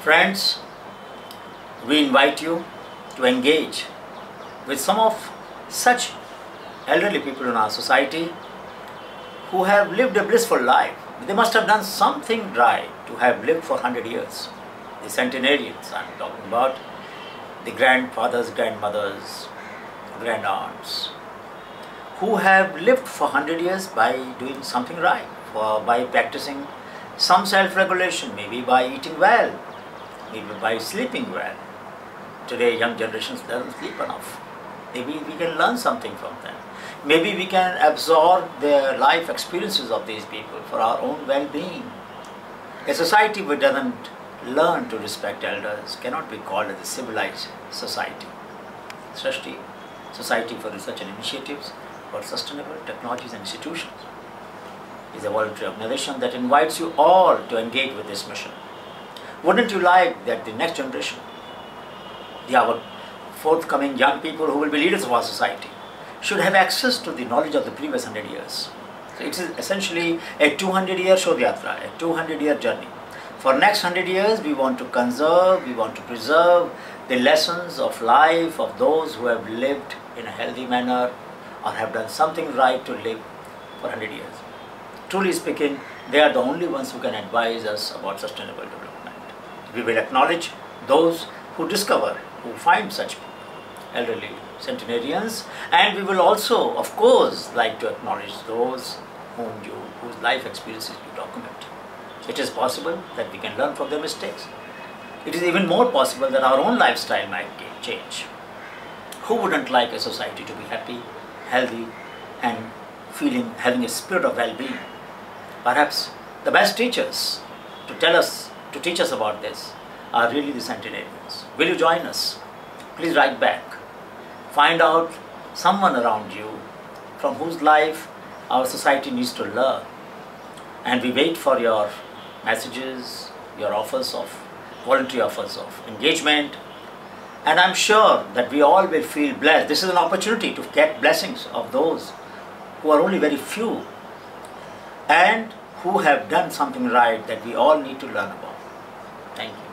Friends, we invite you to engage with some of such elderly people in our society who have lived a blissful life. They must have done something right to have lived for 100 years. The centenarians I'm talking about, the grandfathers, grandmothers, grandaunts, who have lived for 100 years by doing something right, for, by practicing some self-regulation, maybe by eating well, maybe by sleeping well. Today young generations doesn't sleep enough. Maybe we can learn something from them. Maybe we can absorb the life experiences of these people for our own well-being. A society which doesn't learn to respect elders cannot be called as a civilized society. SRISTI, Society for Research and Initiatives for Sustainable Technologies and Institutions, is a voluntary organization that invites you all to engage with this mission. Wouldn't you like that the next generation, the our forthcoming young people who will be leaders of our society, should have access to the knowledge of the previous 100 years. So it is essentially a 200 year Shodhyatra, a 200 year journey. For next 100 years, we want to conserve, we want to preserve the lessons of life of those who have lived in a healthy manner or have done something right to live for 100 years. Truly speaking, they are the only ones who can advise us about sustainable development. We will acknowledge those who discover, who find such elderly centenarians. And we will also of course like to acknowledge those whom you whose life experiences you document. It is possible that we can learn from their mistakes. It is even more possible that our own lifestyle might change. Who wouldn't like a society to be happy healthy and feeling having a spirit of well-being? Perhaps the best teachers to tell us to teach us about this are really the centenarians will you join us please write back Find out someone around you from whose life our society needs to learn. And we wait for your messages, your offers of voluntary offers of engagement. And I'm sure that we all will feel blessed. This is an opportunity to get blessings of those who are only very few and who have done something right that we all need to learn about. Thank you.